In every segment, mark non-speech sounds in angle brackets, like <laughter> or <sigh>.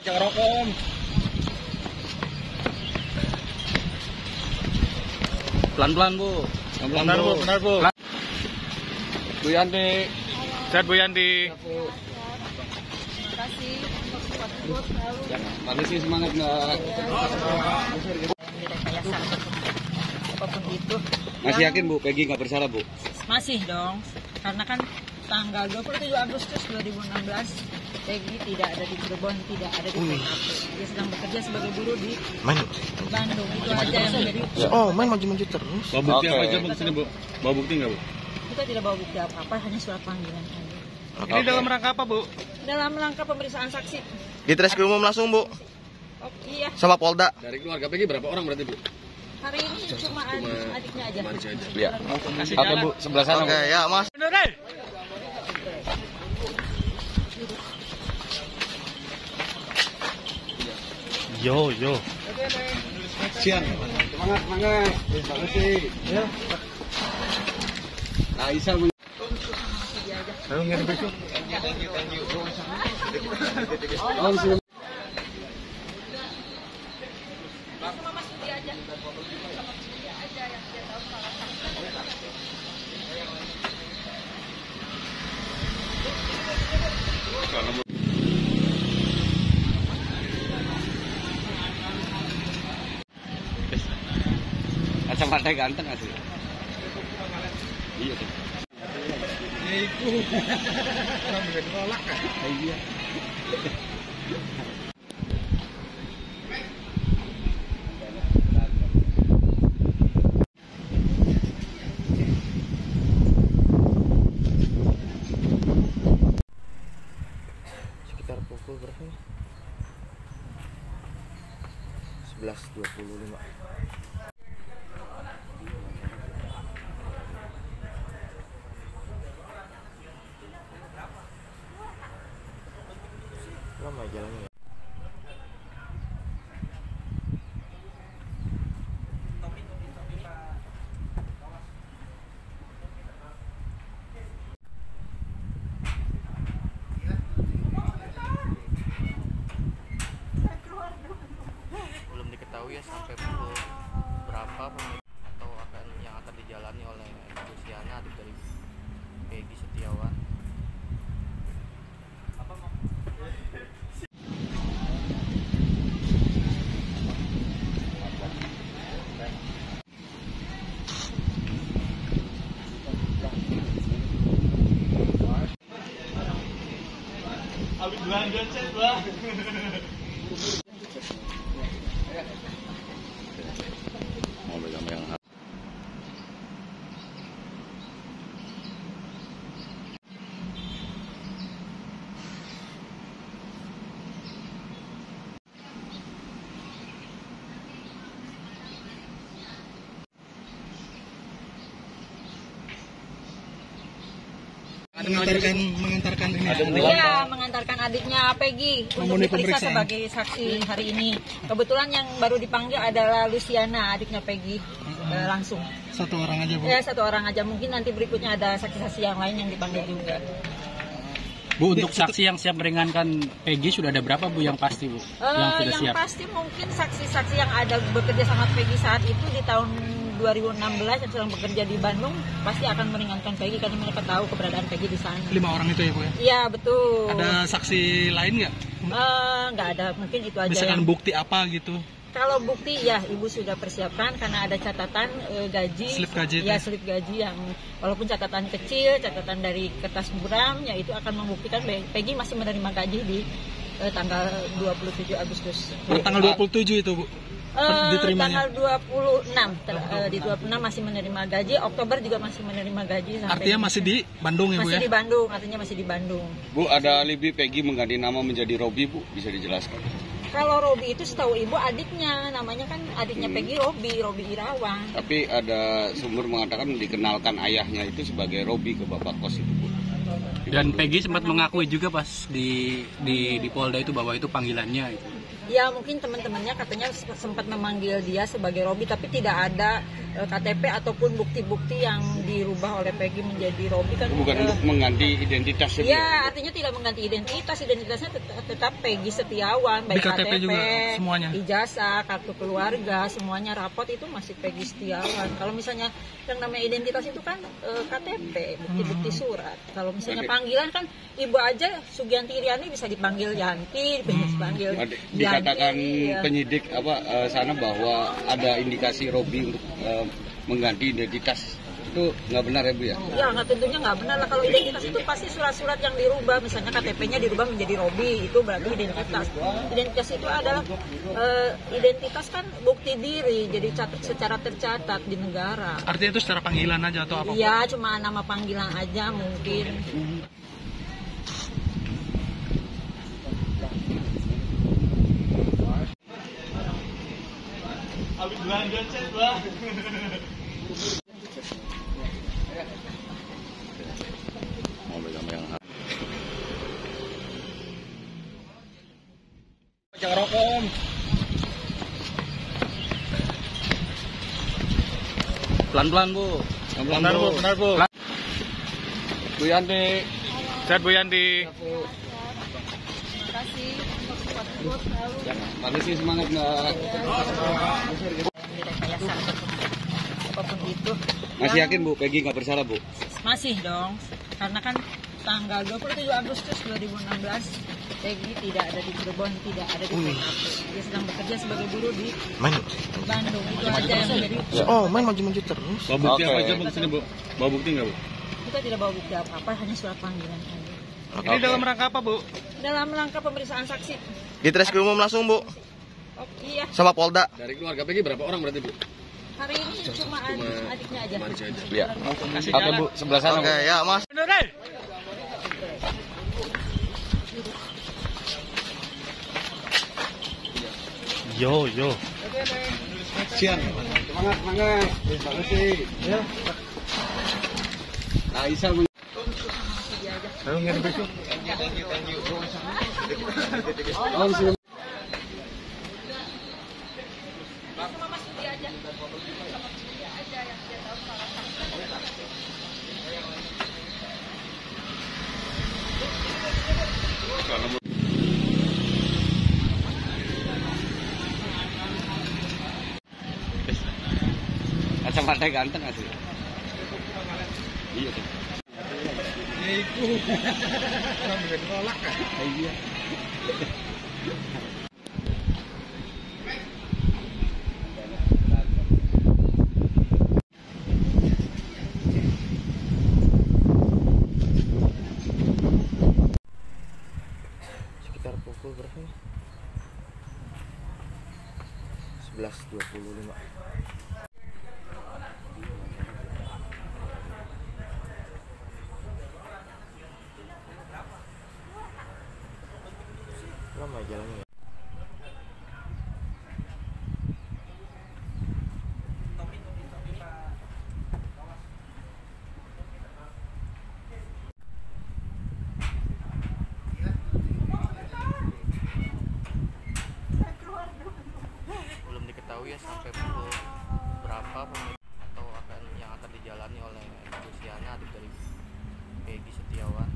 Jangan rokok om. Pelan-pelan bu. Benar bu, benar bu. Bu Yanti. Sehat Bu Yanti. Pagi sih semangat nggak? rekayasa apa pun itu Masih yakin bu, Peggy nggak bersalah bu? masih dong karena kan tanggal 27 Agustus 2016 Peggy tidak ada di Cirebon tidak ada di TKP dia sedang bekerja sebagai buruh di Main. Bandung itu aja yang menjadi Oh, main maju-maju terus. Bawa bukti Oke. apa aja bu ke sini bu? Bawa bukti nggak bu? kita tidak bawa bukti apa apa hanya surat panggilan aja Ini dalam rangka apa bu? dalam rangka pemeriksaan saksi Di Treskrim Umum langsung, Bu. oh iya Sama Polda. Dari keluarga Peggy berapa orang berarti bu? hari ini cuma adik- adiknya aja Iya. Oke bu, sebelah sana. Oke, ya, Mas. Yo yo. Siang. Semangat, semangat. Bagus sih. Ya. Aisyah men- Ayo ngirim besok. Om, sebelum- Kacamata ganteng asli. Iya. tuh. <laughs> Iya. Sekitar pukul berapa ya? 11.25. Lama jalannya. ya? belum diketahui ya sampai pukul berapa pemeriksaan atau akan yang akan dijalani oleh Luciana dari Peggy Setiawan. Mau <laughs> Mengantarkan mengantarkan ini. Iya, mengantarkan adiknya Peggy untuk diperiksa sebagai saksi hari ini. Kebetulan yang baru dipanggil adalah Luciana, adiknya Peggy, eh, langsung. Satu orang aja, Bu. Ya satu orang aja. Mungkin nanti berikutnya ada saksi-saksi yang lain yang dipanggil juga. Bu, untuk saksi yang siap meringankan Peggy sudah ada berapa Bu yang pasti Bu? Eh, yang sudah yang siap. pasti mungkin saksi-saksi yang ada bekerja sama Peggy saat itu di tahun 2016 yang sedang bekerja di Bandung pasti akan meringankan Peggy karena mereka tahu keberadaan Peggy di sana. Lima orang itu ya, Bu ya. Iya betul. Ada saksi lain nggak? Eh, nggak ada, mungkin itu aja. Misalkan yang- bukti apa gitu? Kalau bukti ya ibu sudah persiapkan karena ada catatan eh, gaji, Slip gaji ya itu. slip gaji yang walaupun catatan kecil, catatan dari kertas buram, ya itu akan membuktikan Pe- Peggy masih menerima gaji di eh, tanggal 27 Agustus. Tanggal 27 itu, Bu. Eh, diterimanya. tanggal 26 ter- eh, di 26 masih menerima gaji, Oktober juga masih menerima gaji sampai Artinya masih di Bandung ya, Bu masih ya? di Bandung, artinya masih di Bandung. Bu, ada alibi Peggy mengganti nama menjadi Robi, Bu. Bisa dijelaskan? Kalau Robi itu setahu ibu adiknya, namanya kan adiknya Hmm. Peggy Robi, Robi Irawan. Tapi ada sumber mengatakan dikenalkan ayahnya itu sebagai Robi ke Bapak Kos itu, Bu. Dan Peggy sempat mengakui juga pas di di di Polda itu bahwa itu panggilannya itu. Ya mungkin teman-temannya katanya sempat memanggil dia sebagai Robi tapi tidak ada KTP ataupun bukti-bukti yang dirubah oleh Peggy menjadi Robi kan Bukan eh, untuk mengganti identitas itu. Iya, artinya tidak mengganti identitas. Identitasnya tetap, tetap Peggy Setiawan, baik Di KTP juga semuanya? ijazah, kartu keluarga, semuanya rapot itu masih Peggy Setiawan. Kalau misalnya yang namanya identitas itu kan eh, KTP, bukti-bukti surat. Kalau misalnya panggilan kan ibu aja Sugianti Iriani bisa dipanggil Yanti, bisa dipanggil Ada- Yanti, Dikatakan iya. penyidik apa eh, sana bahwa ada indikasi Robi untuk eh, mengganti identitas itu nggak benar ya bu ya? Ya, nggak tentunya nggak benar lah. Kalau identitas itu pasti surat-surat yang dirubah, misalnya KTP-nya dirubah menjadi Robi, itu berarti identitas. Identitas itu adalah eh, identitas kan bukti diri, jadi cat- secara tercatat di negara. Artinya itu secara panggilan aja atau apa? Iya, cuma nama panggilan aja mungkin. Jangan rokok om. Pelan-pelan bu. Benar bu, benar bu. Bu Yanti. Sehat Bu Yanti. Terima kasih selalu. Makasih semangat mbak. Direkayasa apa pun itu. Masih Yang- yakin bu Peggy nggak bersalah bu? Masih dong, karena kan tanggal 27 Agustus 2016 Peggy tidak ada di Cirebon, tidak ada di TKP. Dia sedang bekerja sebagai buruh di Main. Bandung. Itu aja yang menjadi Oh, main maju-maju terus. Bawa bukti Oke. apa aja bu ke sini bu? Bawa bukti nggak bu? kita tidak bawa bukti apa-apa, hanya surat panggilan saja. Ini dalam rangka apa bu? Dalam rangka pemeriksaan saksi. Di Umum langsung, Bu. Iya, Sama Polda. Dari keluarga Peggy berapa orang berarti bu? hari ini cuma adik- adiknya aja. Iya. Kasih Oke bu, sebelah sana. Oke, ya, Mas. Yo yo. Siang. Semangat, semangat. Makasih. Ya. Aisyah men- Lalu nggak besok. Oh, ఆటకి అంటే నాకు అయ్యా. Jalannya ya? belum diketahui ya sampai pukul berapa pemeriksaan atau akan yang akan dijalani oleh Luciana adik dari Peggy Setiawan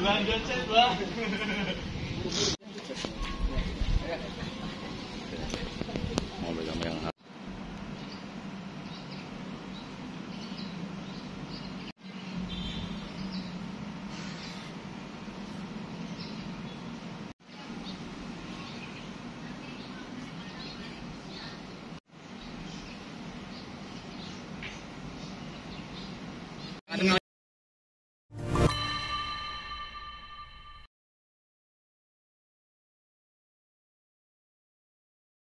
Mau